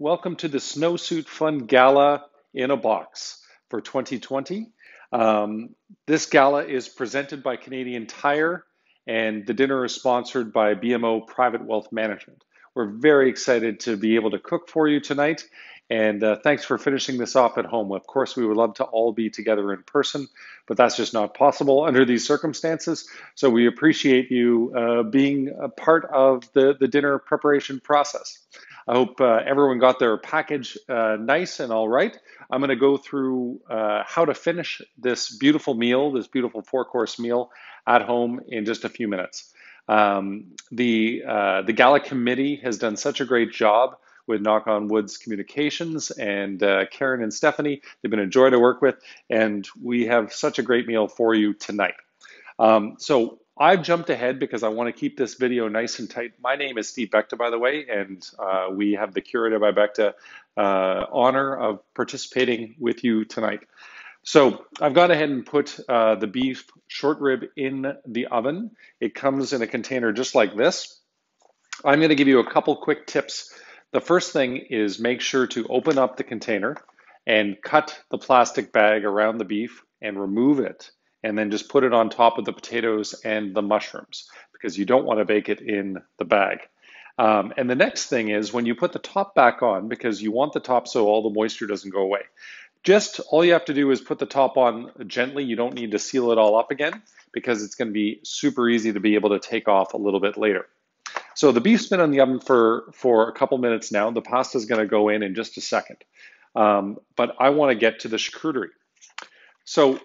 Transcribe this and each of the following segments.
welcome to the Snowsuit Fund Gala in a Box for 2020. Um, this gala is presented by Canadian Tire and the dinner is sponsored by BMO Private Wealth Management. We're very excited to be able to cook for you tonight and uh, thanks for finishing this off at home. Of course, we would love to all be together in person, but that's just not possible under these circumstances. So we appreciate you uh, being a part of the, the dinner preparation process. I hope uh, everyone got their package uh, nice and all right. I'm going to go through uh, how to finish this beautiful meal, this beautiful four course meal at home in just a few minutes. Um, the, uh, the gala committee has done such a great job with Knock on Woods Communications and uh, Karen and Stephanie. They've been a joy to work with, and we have such a great meal for you tonight. Um, so I've jumped ahead because I want to keep this video nice and tight. My name is Steve Beckta, by the way, and uh, we have the Curator by Beckta uh, honor of participating with you tonight. So I've gone ahead and put uh, the beef short rib in the oven. It comes in a container just like this. I'm going to give you a couple quick tips the first thing is make sure to open up the container and cut the plastic bag around the beef and remove it and then just put it on top of the potatoes and the mushrooms because you don't want to bake it in the bag. Um, and the next thing is when you put the top back on, because you want the top so all the moisture doesn't go away, just all you have to do is put the top on gently. You don't need to seal it all up again because it's going to be super easy to be able to take off a little bit later. So the beef's been in the oven for, for a couple minutes now. The pasta is going to go in in just a second. Um, but I want to get to the charcuterie. So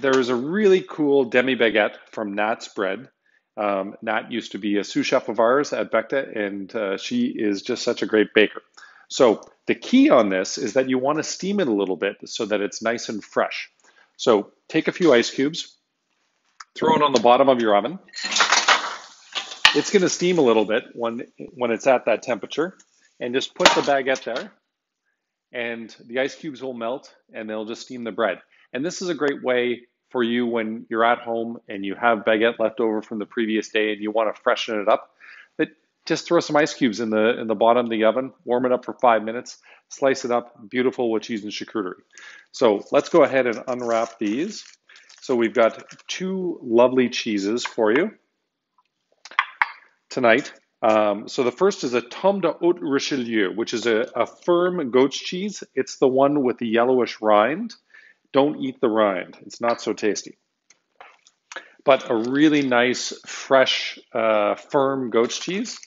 there is a really cool demi baguette from Nat's Bread. Um, Nat used to be a sous chef of ours at Beckta, and uh, she is just such a great baker. So the key on this is that you want to steam it a little bit so that it's nice and fresh. So take a few ice cubes, throw it on the bottom of your oven, it's going to steam a little bit when when it's at that temperature and just put the baguette there and the ice cubes will melt and they'll just steam the bread and this is a great way for you when you're at home and you have baguette left over from the previous day and you want to freshen it up but just throw some ice cubes in the in the bottom of the oven warm it up for five minutes slice it up beautiful with cheese and charcuterie so let's go ahead and unwrap these so we've got two lovely cheeses for you tonight. Um, so the first is a Tome de Haute Richelieu, which is a, a firm goat's cheese. It's the one with the yellowish rind. Don't eat the rind. It's not so tasty. But a really nice, fresh, uh, firm goat's cheese.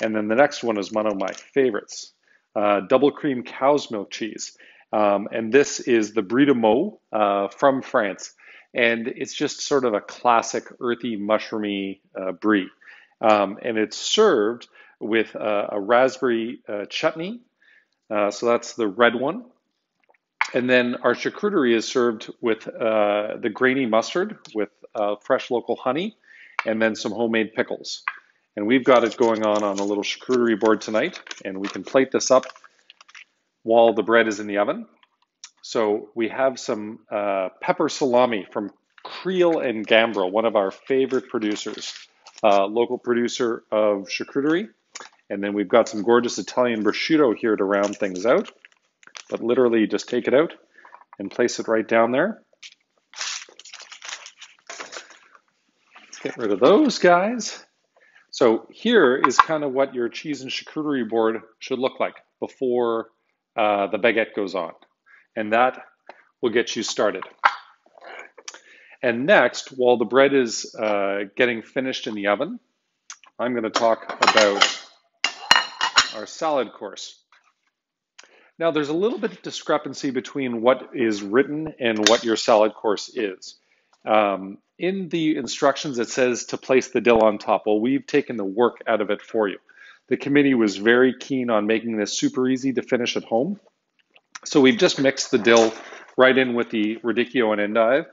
And then the next one is one of my favorites, uh, double cream cow's milk cheese. Um, and this is the Brie de Meaux uh, from France. And it's just sort of a classic earthy, mushroomy uh, brie. Um, and it's served with uh, a raspberry uh, chutney. So that's the red one. And then our charcuterie is served with uh, the grainy mustard with uh, fresh local honey and then some homemade pickles. And we've got it going on on a little charcuterie board tonight, and we can plate this up while the bread is in the oven. So we have some uh, pepper salami from Creel and Gambro, one of our favorite producers uh, local producer of charcuterie. And then we've got some gorgeous Italian prosciutto here to round things out. But literally just take it out and place it right down there. Let's get rid of those guys. So here is kind of what your cheese and charcuterie board should look like before uh, the baguette goes on. And that will get you started. And next, while the bread is uh, getting finished in the oven, I'm going to talk about our salad course. Now, there's a little bit of discrepancy between what is written and what your salad course is. Um, in the instructions, it says to place the dill on top. Well, we've taken the work out of it for you. The committee was very keen on making this super easy to finish at home. So we've just mixed the dill right in with the radicchio and endive.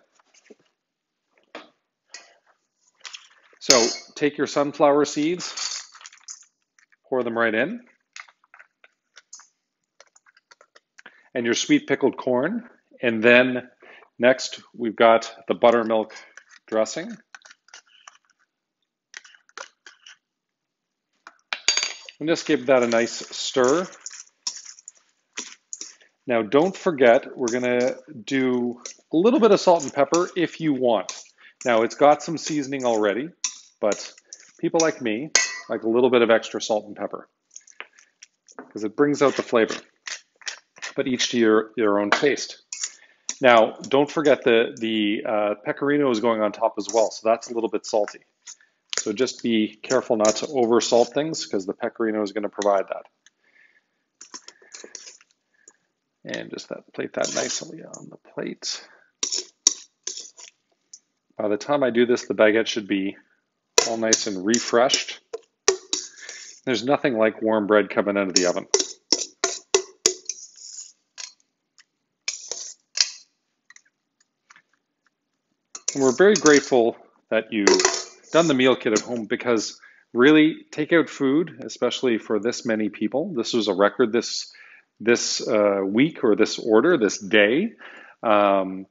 So take your sunflower seeds, pour them right in, and your sweet pickled corn. And then next we've got the buttermilk dressing. And just give that a nice stir. Now, don't forget, we're gonna do a little bit of salt and pepper if you want. Now, it's got some seasoning already, but people like me like a little bit of extra salt and pepper because it brings out the flavor, but each to your, your own taste. Now, don't forget the, the uh, pecorino is going on top as well, so that's a little bit salty. So just be careful not to over salt things because the pecorino is going to provide that. And just that plate that nicely on the plate. By the time I do this, the baguette should be all nice and refreshed. There's nothing like warm bread coming out of the oven. And we're very grateful that you've done the meal kit at home because really takeout food, especially for this many people, this was a record this this uh, week or this order, this day. Um,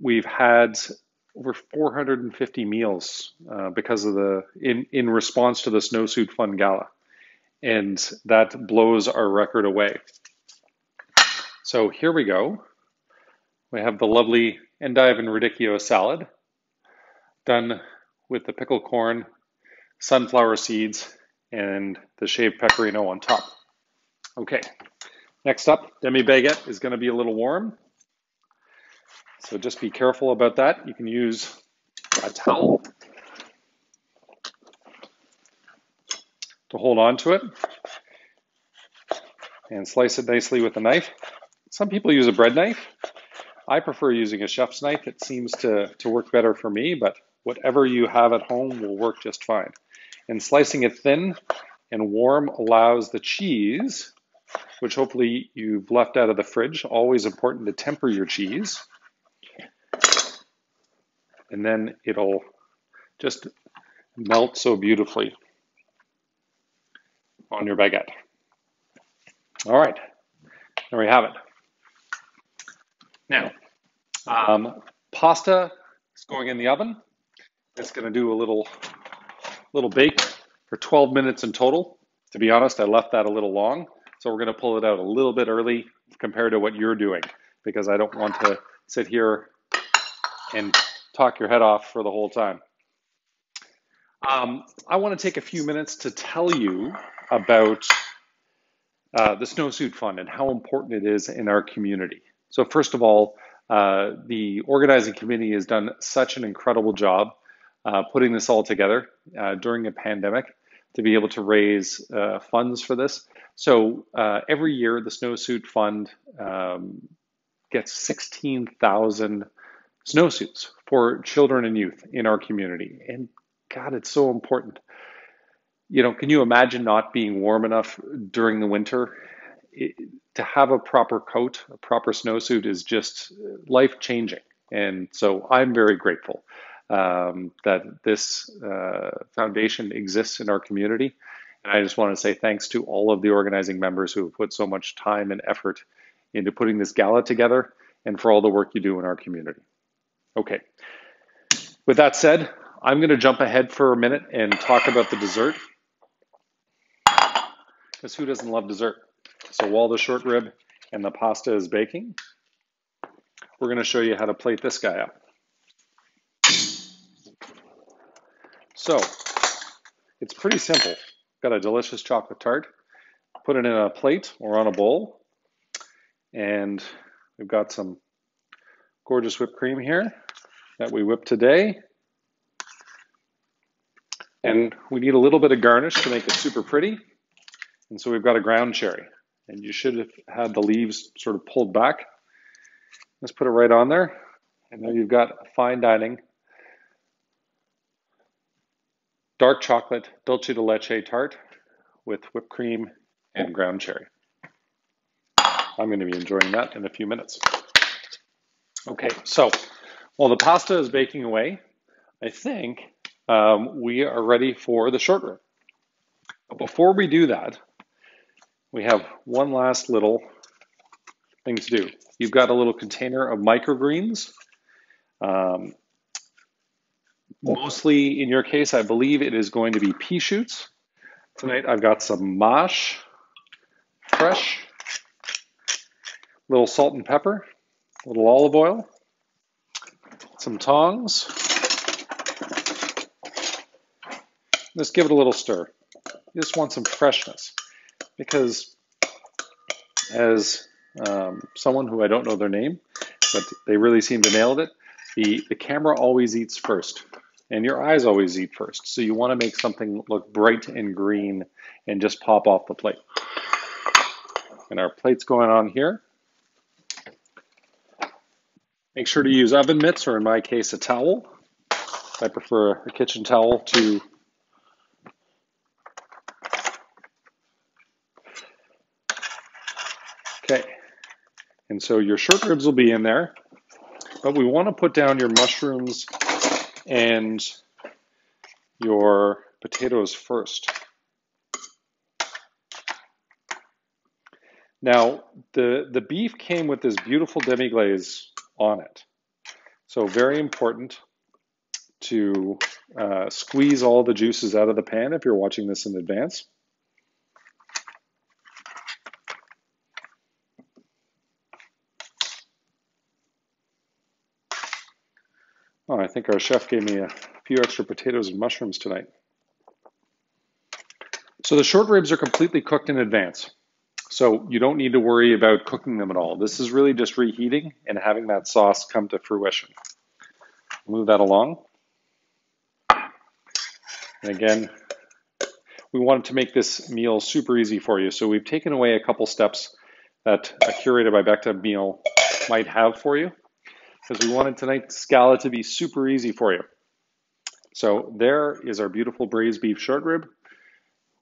we've had over 450 meals uh, because of the in in response to the Snowsuit Fund Gala, and that blows our record away. So here we go. We have the lovely and radicchio salad, done with the pickled corn, sunflower seeds, and the shaved pecorino on top. Okay, next up, demi baguette is going to be a little warm. So just be careful about that. You can use a towel to hold on to it and slice it nicely with a knife. Some people use a bread knife. I prefer using a chef's knife. It seems to, to work better for me, but whatever you have at home will work just fine. And slicing it thin and warm allows the cheese, which hopefully you've left out of the fridge, always important to temper your cheese, and then it'll just melt so beautifully on your baguette. All right, there we have it. Now, um, pasta is going in the oven. It's going to do a little little bake for 12 minutes in total. To be honest, I left that a little long, so we're going to pull it out a little bit early compared to what you're doing because I don't want to sit here and talk your head off for the whole time. Um, I want to take a few minutes to tell you about uh, the Snowsuit Fund and how important it is in our community. So, first of all, uh, the organizing committee has done such an incredible job uh, putting this all together uh, during a pandemic to be able to raise uh, funds for this. So, uh, every year, the Snowsuit Fund um, gets 16,000 snowsuits for children and youth in our community. And God, it's so important. You know, can you imagine not being warm enough during the winter? It, to have a proper coat, a proper snowsuit is just life changing. And so I'm very grateful um, that this uh, foundation exists in our community. And I just want to say thanks to all of the organizing members who have put so much time and effort into putting this gala together and for all the work you do in our community. Okay. With that said, I'm going to jump ahead for a minute and talk about the dessert. Because who doesn't love dessert? So while the short rib and the pasta is baking, we're going to show you how to plate this guy up. So it's pretty simple. Got a delicious chocolate tart. Put it in a plate or on a bowl. And we've got some gorgeous whipped cream here that we whipped today. And we need a little bit of garnish to make it super pretty. And so we've got a ground cherry. And you should have had the leaves sort of pulled back. Let's put it right on there. And now you've got fine dining dark chocolate dulce de leche tart with whipped cream and ground cherry. I'm going to be enjoying that in a few minutes. Okay, so while the pasta is baking away, I think um, we are ready for the short rib. But before we do that, we have one last little thing to do. You've got a little container of microgreens. Um, mostly in your case, I believe it is going to be pea shoots. Tonight I've got some mâche, fresh, little salt and pepper, a little olive oil, some tongs. Let's give it a little stir. You just want some freshness because as um, someone who I don't know their name, but they really seem to nail it, the, the camera always eats first and your eyes always eat first. So you want to make something look bright and green and just pop off the plate. And our plate's going on here. Make sure to use oven mitts, or in my case, a towel. I prefer a kitchen towel to Okay, and so your short ribs will be in there, but we want to put down your mushrooms and your potatoes first. Now, the, the beef came with this beautiful demi-glace on it. So very important to uh, squeeze all the juices out of the pan if you're watching this in advance. I think our chef gave me a few extra potatoes and mushrooms tonight. So the short ribs are completely cooked in advance. So you don't need to worry about cooking them at all. This is really just reheating and having that sauce come to fruition. Move that along. And again, we wanted to make this meal super easy for you. So we've taken away a couple steps that a curated by Beckta meal might have for you because we wanted tonight's gala to be super easy for you. So there is our beautiful braised beef short rib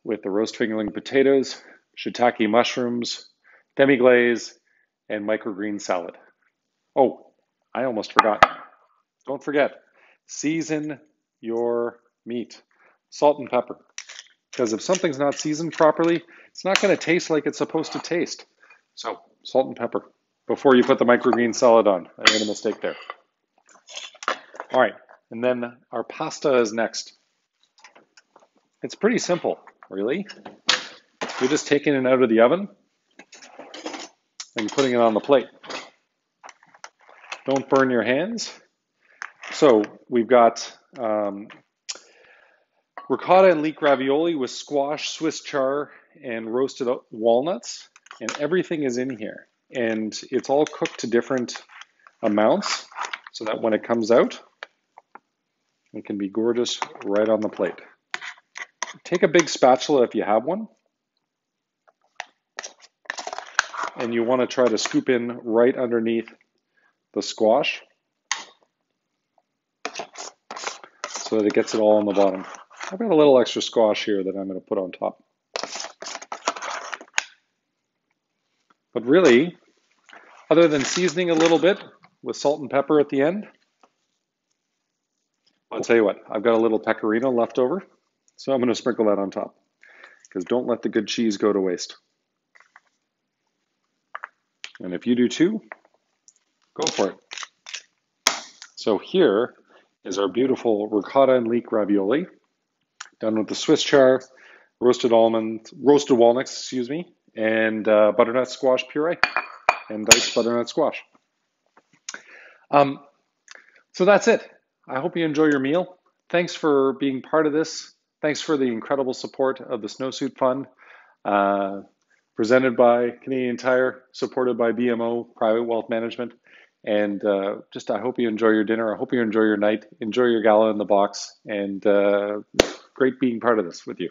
with the roast fingerling potatoes, shiitake mushrooms, demi-glace, and microgreen salad. Oh, I almost forgot. Don't forget, season your meat. Salt and pepper. Because if something's not seasoned properly, it's not going to taste like it's supposed to taste. So, salt and pepper before you put the microgreen salad on. I made a mistake there. All right, and then our pasta is next. It's pretty simple, really. You're just taking it out of the oven and putting it on the plate. Don't burn your hands. So we've got um, ricotta and leek ravioli with squash, Swiss chard, and roasted walnuts, and everything is in here and it's all cooked to different amounts so that when it comes out, it can be gorgeous right on the plate. Take a big spatula if you have one, and you want to try to scoop in right underneath the squash so that it gets it all on the bottom. I've got a little extra squash here that I'm going to put on top. But really, other than seasoning a little bit with salt and pepper at the end, I'll tell you what, I've got a little pecorino left over, so I'm going to sprinkle that on top. Because don't let the good cheese go to waste. And if you do too, go for it. So here is our beautiful ricotta and leek ravioli, done with the Swiss chard, roasted almonds, roasted walnuts, excuse me, and uh, butternut squash puree and diced butternut squash. Um, so that's it. I hope you enjoy your meal. Thanks for being part of this. Thanks for the incredible support of the Snowsuit Fund, uh, presented by Canadian Tire, supported by BMO Private Wealth Management. And uh, just, I hope you enjoy your dinner. I hope you enjoy your night. Enjoy your gala in the box. And uh, great being part of this with you.